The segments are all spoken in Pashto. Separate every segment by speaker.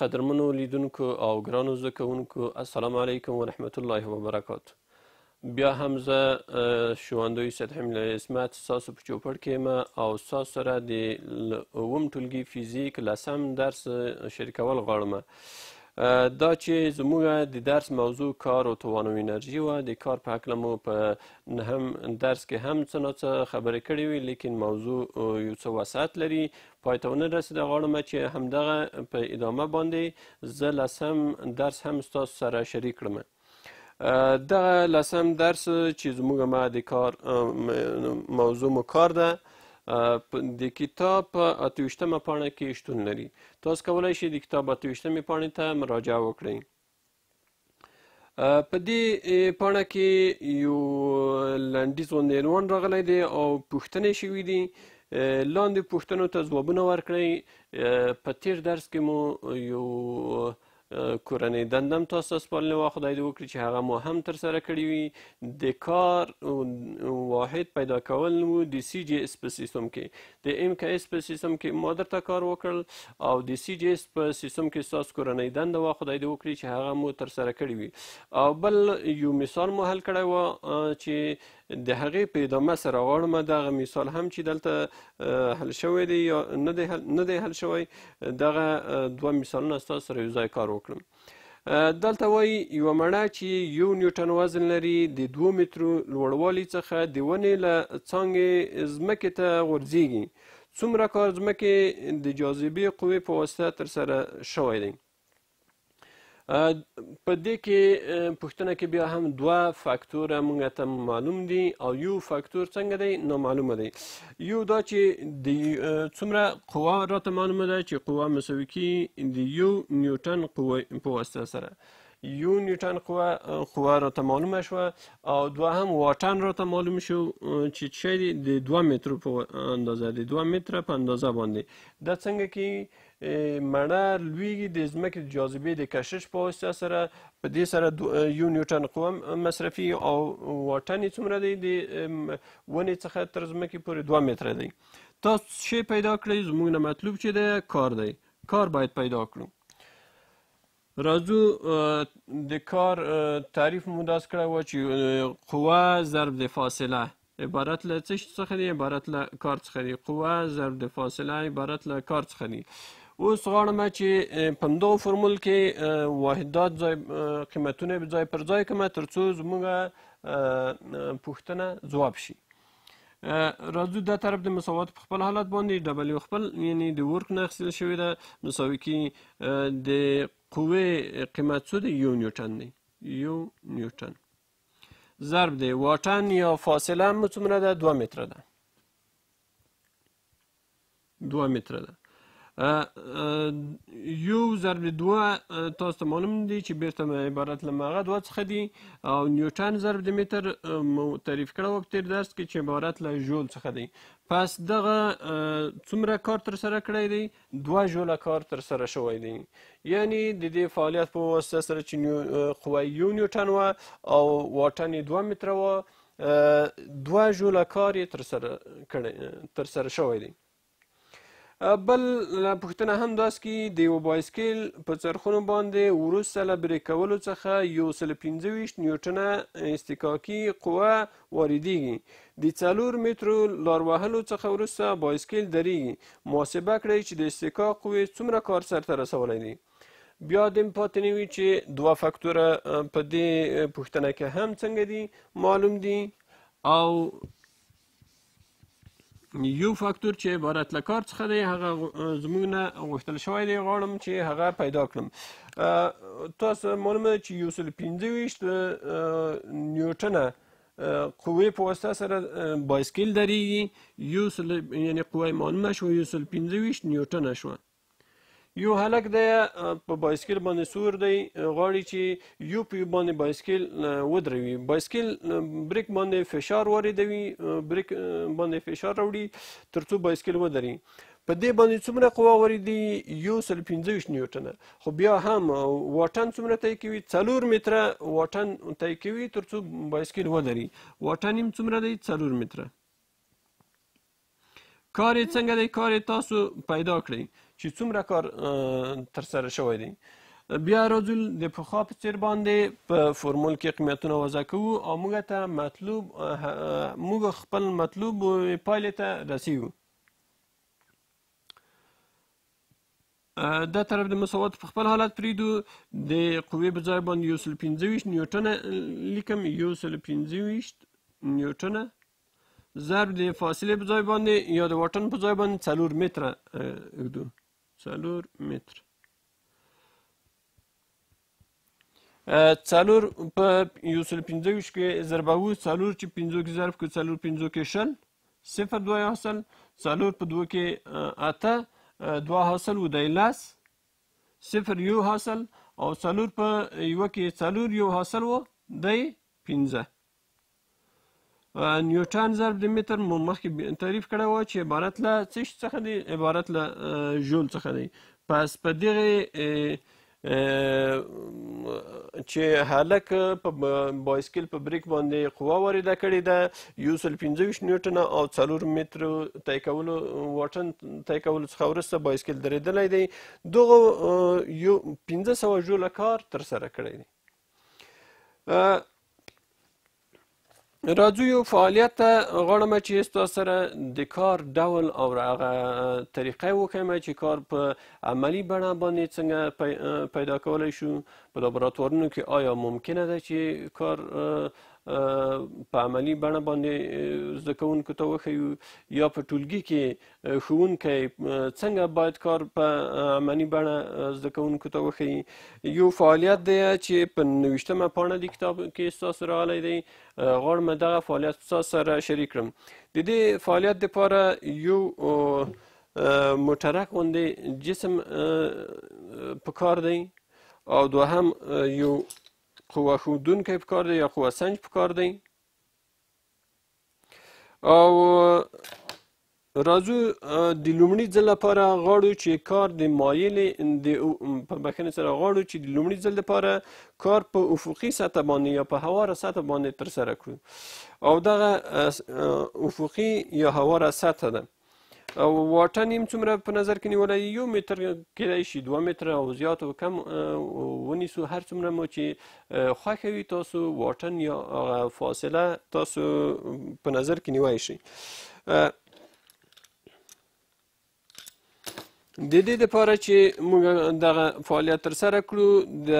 Speaker 1: قدرمنو لیدونکو او ګرانو زده کوونکو السلام علیکم ورحمت الله وبرکاته بیا هم زه شواندوی سید حمل عصمت ستاسو په چوپړ کې یم او ستاسو سره د اووم ټولګي فزیک لسم درس شریکول غواړم دا چې زموږ د درس موضوع کار او توان او انرژي وه د کار په حق مو په نهم درس کې هم څه نا څه خبرې کړې وي لیکن موضوع یو څه وسعت لري پای ته ونه رسېده غواړم چې همدغه په ادامه باندې زه لسم درس هم ستاسو سره شریک کړم دغه لسم درس چې زموږ ما د کار موضوع مو کار ده د کتاب په اتویشتمه پاڼه کې شتون لري تاسو کولی شئ د کتاب اتویشتمې پاڼې ته مراجعه وکړئ په دې پاڼه کې یو لنډیز غوندې عنوان راغلی دی او پوښتنې شوي دي لاندې پوښتنو ته ځوابونه ورکړئ په تیر درس کې مو یو کورنۍ دندم تاسو سپارلې وه خدای دې وکړي چې هغه مو هم تر سره کړی وي د کار واحد پیدا کول وو د سی جی اس په سیستم کې د ایم کې اس په سیستم کې ما درته کار وکړ او د سی جی اس په سیستم کې تاسو کورنۍ دنده وه خدای دې وکړي چې هغه مو تر سره کړی وي او بل یو مثال مو حل کړی و چې د هغې په ادامه سره غواړم دغه مثال هم چې دلته حل شوی دی یا نه دی حل, نه دی حل شوی دغه دوه مثالونه ستاسو سره یو ځای کار وکړم دلته وایي یوه مڼه چې یو نیوټن وزن لري د دوو مترو لوړوالي څخه د ونې له څانګې ځمکې ته غورځېږي څومره کار ځمکې د جاذبې قوې په واسطه ترسره شوی دی په دې کې پوښتنه کې بیا هم دوه فاکتوره مونږ ته معلوم دي او یو فاکتور څنګه دی نامعلومه دی یو دا چې د څومره قوا راته معلومه ده چې قوا مساوي کی د یو نیوټن قوه په واسطه سره یو نیوټن قوه قوه راته معلومه شوه او دوه هم واټن راته معلوم شو چې چی د دوه مترو په اندازه د دوه متره په اندازه باندې دا څنګه کې مڼه لویږي د ځمکې د جاذبې د کشش په واسطه سره په دې سره یو نیوټن قوه مصرفي او واټن یې څومره دی د ونې څخه تر ځمکې پورې دوه متره دی تاسو شی پیدا کړئ زموږ نه مطلوب چې دی کار دی کار باید پیدا کړو راځو د کار تعریف مو داس کړی و چې قوه ضرب د فاصله عبارت له څه څخه دی عبارت له کار څخه دی قوه ضرب د فاصله عبارت له کار څخه دی اوس غواړم چې په دغه فرمول کې واحدات ځای قیمتونه ځای پر ځای کوم ترڅو زموږ پوښتنه ځواب شي راځو دا طرف د مساوات په خپل حالت باندې ډبلیو خپل یعنی د ورک نه اخیستل شوې ده مساوي کی د قوه قیمت څو دی یو نیوټن دی یو نیوټن ضرب دی واټن یا فاصله مو څومره ده دوه متره ده دوه متره ده یو ضرب دوه تاسو ته معلوم دي چې بیرته عبارت له مغه دوه څخه دي او نیوټن ضرب د متر مو تعریف کړو په تیر درس کې چې عبارت له جول څخه دي پس دغه څومره کار تر سره کړی دی دوه جوله کار تر سره شوی دی یعنی د دې فعالیت په واسطه سره چې قوه یو نیوټن و او واټن یې دوه متره و دوه جوله کار یې ترسره کړی ترسره شوی دی بل پوښتنه هم داس کی د یو بایسکل په څرخونو باندې وروسته له بریک کولو څخه یو سل پنځه ویشت نیوټنه استکاکي قوه واردیږي د څلور مترو لار وهلو څخه وروسته بایسکل دریږي محاسبه کړئ چې د استکاک قوې څومره کار سرته رسولی دی بیا دیم پاتې نه وي چې دوه فکتوره په دې پوښتنه کې هم څنګه دي معلوم دي او یو فاکتور چې عبارت له کار څخه دی هغه زموږ نه غوښتل شوی دی غواړم چې هغه پیدا کړم تاسو معلومه ده چې یو سل پنځه ویشت نیوټنه قوې په واسطه سره بایسکل درېږي یو سل یعنې قوه معلومه شوه یو سل پنځه ویشت نیوټنه شوه یو هلک دی په بایسکل باندې سور دی غواړي چې یو په یو باندې بایسکل ودروي بایسکل بریک باندې فشار واردوي بریک باندې فشار راوړي ترڅو بایسکل ودري په دې باندې څومره قوا وریدي یو سل پنځویشت نیوټنه خو بیا هم واټن څومره طی کوي څلور متره واټن طی کوي ترڅو بایسکل ودري واټن یې څومره دی څلور متره کار یې څنګه دی کار یې تاسو پیدا کړئ چې څومره کار ترسره شوی دی بیا راځو د پخوا په څیر باندې په فرمول کې قیمتونه وضع کوو او موږ ته مطلوب موږ خپل مطلوب پایلې ته رسیږو دا طرف د مساوات په خپل حالت پریدو د قوې په ځای باندې یو سل پنځه ویشت نیوټنه لیکم یو سل پنځه ویشت نیوټنه ضرب د فاصلې په ځای باندې یا د واټن په ځای باندې څلور متره ږدو څلور متر څلور په یو سل پنځه ویشت کې ضربوو څلور چې پنځو کې ضرب کړو څلور پنځو کې شل صفر دوه حاصل څلور په دوه کې اته دوه حاصل و دی لس صفر یو حاصل او څلور په یوه کې څلور یو حاصل و دی پنځه نیوټن ضرب د متر مو مخکې تعریف کړی و چې عبارت له څه شي څخه دی عبارت له ژول څخه دی پس په دغه چې هلک په بایسکل په بریک باندې قوه وارده کړې ده یو سل پنځه ویشت نیوټن او څلور متر طی کولو واټن طی کولو څخه وروسته بایسکل درېدلی دی دغو یو پنځه سوه ژوله کار ترسره کړی دی راځو یو فعالیت ته غواړم چې تاسو سره د کار ډول او هغه طریقه وکم چې کار په عملی بڼه باندې څنګه پیدا کولای شو په لابراتوارونو کې آیا ممکنه ده چې کار په عملی بڼه باندې زده کوونکو ته وښیو یا په ټولګي کې ښوونکی څنګه باید کار په عملی بڼه زده کوونکو ته وښیي یو فعالیت دی چې په نویشتمه پاڼه د کتاب کې ستاسو راغلی دی غواړم دغه فعالیت ستاسو سره شریک کړم د دې فعالیت لپاره یو موټرک غوندې جسم په کار دی او دوهم یو قوه ښودونکی په کار دی یا قوه سنج په کار دی او راځو د لومړي ځل لپاره غواړو چې کار د مایلې د په بخښنې سره غواړو چې د لومړي ځل لپاره کار په افقي سطح باندې یا په هواره سطح باندې ترسره کړو او دغه افقي یا هواره سطح ده او واټن يم څومره په نظر کې نیولای یو متر کېدای شي دوه متر او زیات او کم ونیسو هر څومره مو چې خوښه وي تاسو واټن یا فاصله تاسو په نظر کې نیوای شي د دې لپاره چې موږ دغه فعالیت تر سره کړو د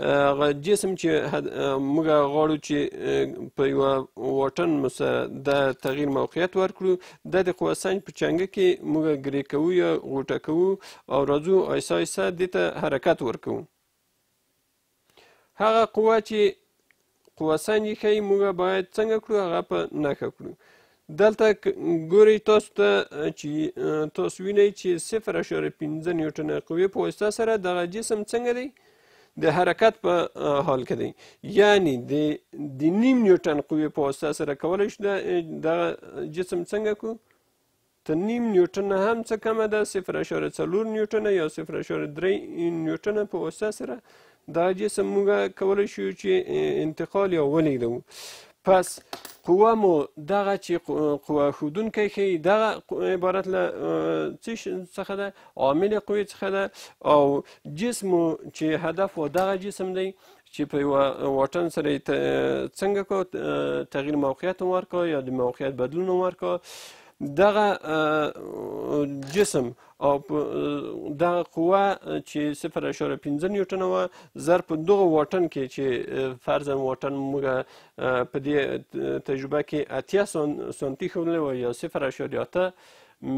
Speaker 1: هغه جسم چې موږ غواړو چې په یو واټن سره د تغییر موقعیت ورکړو د د قوه سنج په چنګ کې موږ ګری کوو یا غوټه کوو او راځو ایسا ایسا دې ته حرکت ورکوو هغه قوه چې قوه ساين یې ښیي موږ باید څنګه کړو هغه په نښه کړو دلته ګورئ تاسو ته چې تاسو وینئ چې صفر اشاره پنځه نیوټن قوې په واسطه سره دغه جسم څنګه دی د حرکت په حال کې دی یعنی د د نیم نیوټن قوې په واسطه سره کولی شو دغه جسم څنګه کو ته نیم نیوټن هم څه کمه ده صفر اشاره څلور نیوټن یا صفر اشاره درې نیوټن په وسه سره دا جسم موږ کولی شو چې انتقال یا ولیږدو پس قوه مو دغه چې قوه ښودونکی ښیي دغه عبارت له څه څخه ده عامل قوې څخه ده او جسم چې هدف و دغه جسم دی چی په یوه واټن سره یې څنګه کو تغییر موقعیت هم ورکا یا د موقعیت بدلون هم ورکا دغه جسم او دغه قوه چې 0.15 نیوټن و ضرب په دغه واټن کې چې فرضاً واټن موږ په دې تجربه کې اتیا سانتي ښودلی و یا 0.8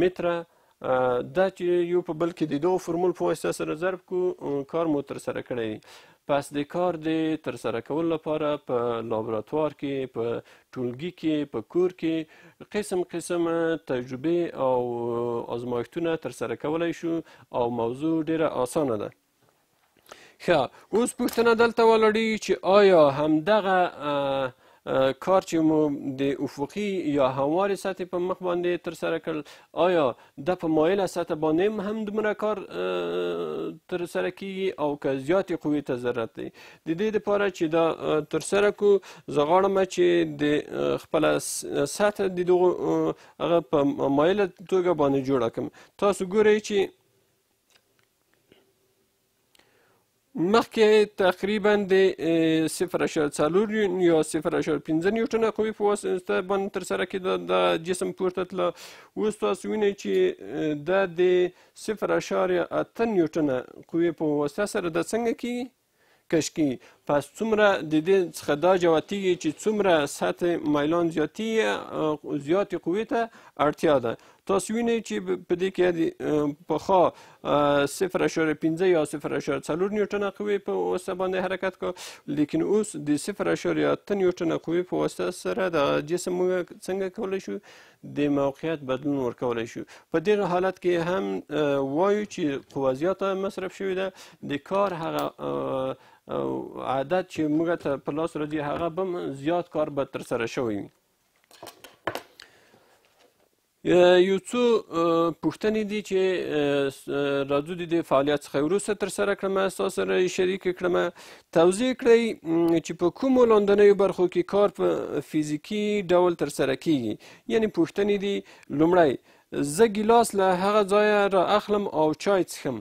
Speaker 1: متره دا چې یو په بل کې د دغو فرمول په واسطه سره ضرب کو کار مو تر سره کړی وي پس د کار د تر سره کولو لپاره په لابراتوار کې په ټولګي کې په کور کې قسم قسم تجربه او آزمایښتونه تر سره کولای شو او موضوع ډیره اسانه ده ښه اوس پوښتنه دلته ولړي چې آیا همدغه کار چې مو د افقي یا هموارې سطح په مخ باندې تر سره کړل آیا د په مایله سطح باندې هم دومره کار تر سره کیږي او که زیاتې قوې ته ضرورت دی د دې لپاره چې دا تر سره کو زه غواړم چې د خپل سطح د دغه هغه په مایله توګه باندې جوړه کړم تاسو ګورئ چې مخکې تقریبا د 0.4 یا 0.5 نیوټن قوي په واسطه باندې تر سره کېده دا جسم پورته تله اوس تاسو وینئ چې دا د 0.8 نیوټن قوي په واسطه سره دا څنګه کیږي کشکي پس څومره د دې څخه دا جوتیږي چې څومره سطح میلان زیاتی زیاتې قوې ته اړتیا ده تاسو وینئ چې په دې کې پخوا 0.15 یا 0.4 نیوټن قوې په واسطه باندې حرکت کو لیکن اوس د 0.8 نیوټن قوې په واسطه سره د جسم څنګه کولای شو د موقعیت بدلون ورکولی شو په دې حالت کې هم وایو چې قوه زیاته مصرف شوې ده د کار هغه عدد چې موږ ته په لاس راځي هغه به زیات کار به تر سره شوی وي یو څو پوښتنې دي چې راځو د فعالیت څخه وروسته تر سره کړم تاسو سره شریک کړم توضیح کړئ چې په کومو لاندنیو برخو کې کار په فزیکي ډول ترسره کیږي یعنی پوښتنې دي لومړی زه ګیلاس له هغه ځایه را اخلم او چای څښم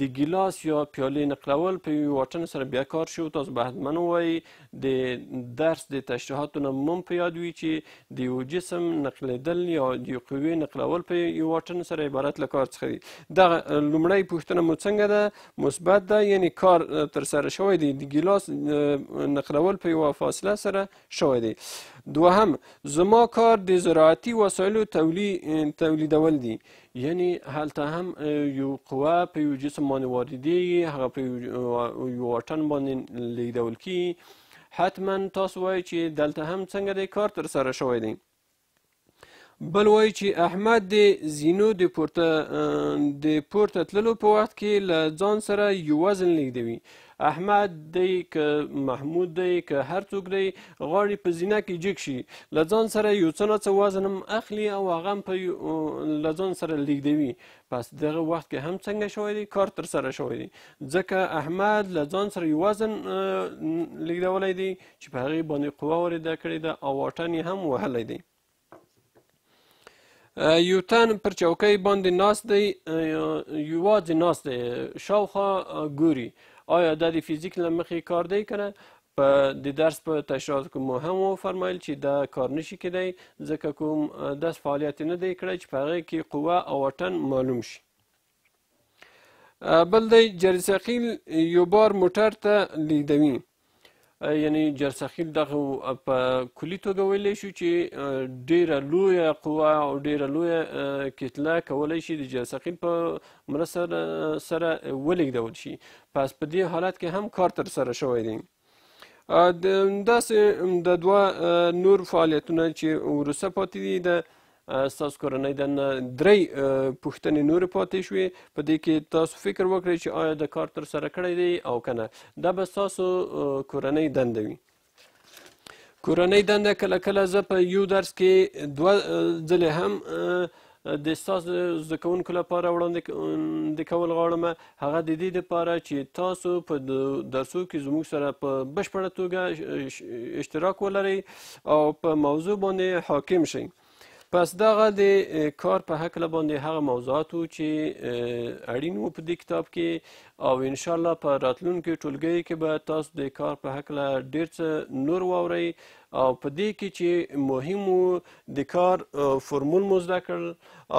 Speaker 1: د ګیلاس یا پیالې نقلول په یوې واټن سره بیا کار شو تاسو به حتما وایي د درس د تشریحاتو نه مم په یاد وي چې د یو جسم نقلېدل یا د یو قوې نقلول په یو واټن سره عبارت له کار څخه دي دغه لومړی پوښتنه مو څنګه ده مثبت ده یعنی کار تر سره شوی دی د ګیلاس نقلول په یوه فاصله سره شوی دی دوهم زما کار د زراعتی وسایلو تولی تولیدول دي یعنی هلته هم یو قوه په یو جسم باندې واردېږي هغه په یو واټن باندې لیږدول کیږي حتما تاسو وایي چې دلته هم څنګه دی کار تر سره شوی دی بل وایي چې احمد د زینو د پورته د پورته تللو په وخت کې له ځان سره یو وزن لیږدوي احمد دی که محمود دی که هر څوک دی غواړي په زینه کې جګ شي له ځان سره یو څه نه څه وزن هم اخلي او هغه هم په له ځان سره لیږدوي پس دغه وخت کې هم څنګه شوی دی کار تر سره شوی دی ځکه احمد له ځان سره یو وزن لیږدولی دی چې په هغې باندې قوه وارده کړې ده او واټن یې هم وهلی دی یو تن پر چوکۍ باندې ناست دی یوازې ناست دی شاوخوا ګوري آیا دا د فزیک له مخې کار دی که نه په د درس په تشریحاتو کې مو هم وفرمایل چې دا کار نشي کېدای ځکه کوم داس فعالیت نه دی کړی چې په هغې کې قوه او واټن معلوم شي بل دی جرسقیل یو بار موټر ته لیدوي یعنی جرسخیل دغه په کلی توګه ویلی شو چې ډیره لویه قوه او ډیره لویه کتله کولای شي د جرسخیل په مرسته سره ولیږدول شي پس په دې حالت کې هم کار تر سره شوی دی داسې د دوه نور فعالیتونه چې وروسته پاتې دي د ستاسو کورنۍ د نه درې پوښتنې نور پاتې شوې په دې کې تاسو فکر وکړئ چې آیا د کار تر سره کړی دی او کنه دا به تاسو کورنۍ دنده وي کورنۍ دنده کله کله زه په یو درس کې دوه ځلې هم د ستاسو زده کوونکو لپاره وړاندې کول غواړم هغه د دې لپاره چې تاسو په درسو کې زموږ سره په بشپړه توګه اشتراک ولرئ او په موضوع باندې حاکم شئ پس دغه د کار په حق باندې هغه موضوعات وو چې اړین وو په دې کتاب کې او ان شاء الله په راتلونکي ټولګي کې به تاسو د کار په حق ډیر څه نور واورئ او په دې کې چې مهم وو د کار فرمول مو زده کړل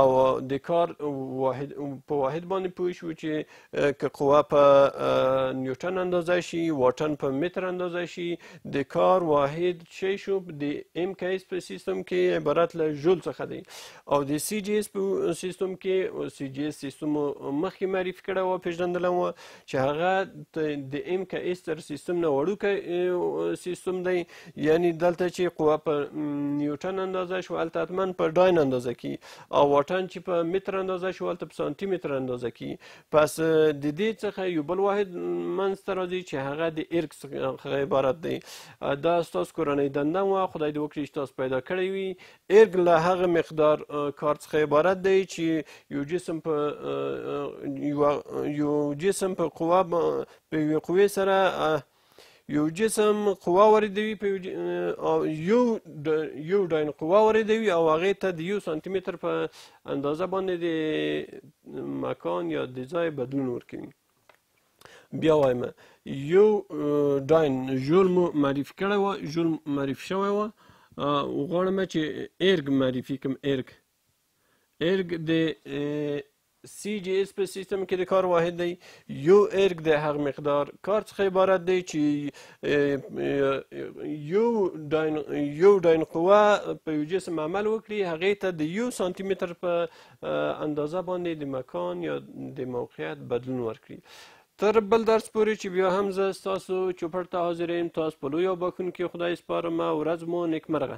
Speaker 1: او د کار واحد په واحد باندې پوه شو چې که قوه په نیوټن اندازه شي واټن په متر اندازه شي د کار واحد شي شو د ام کیس په سیستم کې عبارت له جول څخه دی او د سی جی اس په سیستم کې سی جی اس سیستم مخکې معرفي کړه او پیژندل و چې هغه د ام کیس تر سیستم نه وړوکی سیستم دی یعنی دلته چې قوه په نیوټن اندازه شو هلته حتما په ډاین اندازه کی او واټن چې په متر اندازه شو هلته په سانتی متر اندازه کی پس د دې څخه یو بل واحد منځ ته راځي چې هغه د ارګ څخه عبارت دی دا ستاسو کورنۍ دنده وه خدای دې وکړي چې تاسو پیدا کړی وي ارګ له هغه مقدار کار څخه عبارت دی چې یو جسم په یو جسم په قوه په یو قوه سره یو جسم قوا وردوي په یو یو ډاین قوا وردوي او هغه ته د یو سانتي متر په اندازه باندې د مکان یا د ځای بدلون ورکوي بیا وایم یو ډاین جول مو معرفي کړی و جول معرفي شوی و غواړم چې ارګ معرفي کوم ارګ ارګ د سی جی اس په سیستم کې د کار واحد دی یو ارګ د هغه مقدار کار څخه عبارت دی چې یو داین یو داین قوه په یو جسم عمل وکړي هغه ته د یو سانتی متر په اندازه باندې د مکان یا د موقعیت بدلون ورکړي تر بل درس پورې چې بیا هم زه ستاسو چوپړ ته حاضر یم تاسو په لوی او بخښونکي خدای سپارم ورځ مو نیکمرغه